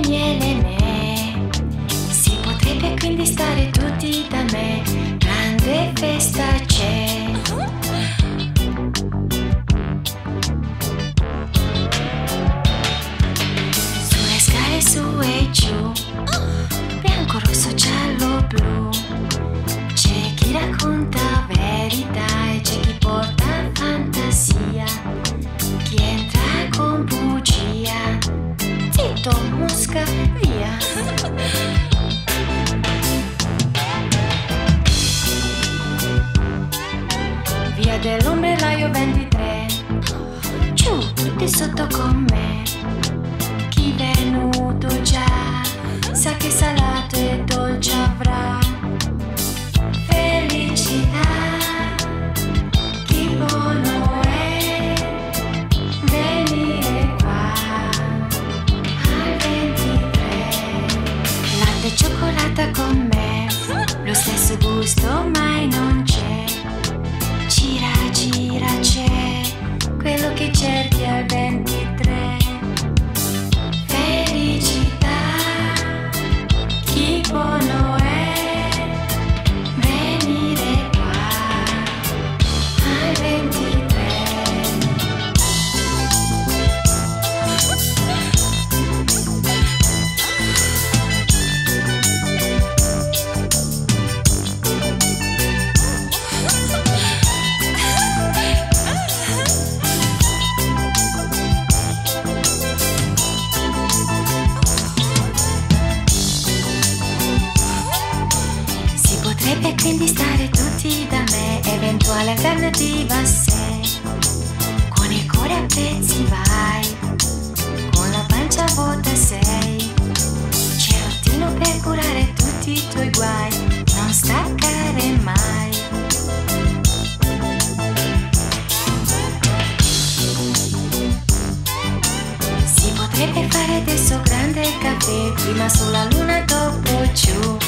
miele ne. Si potrebbe quindi stare tutti da me. Grande festa c'è. Sulle scale su e giù. Bianco, rosso, giallo, blu. C'è chi racconta via. Via dell'ombrelaio 23. Giù, tutti sotto con me. Chi venuto già gustó más. Potrebbe quindi stare tutti da me, eventuale alternativa se con il cuore a pezzi vai, con la pancia vuota sei, cerottino per curare tutti i tuoi guai, non staccare mai. Si potrebbe fare adesso grande caffè, prima sulla luna, dopo giù.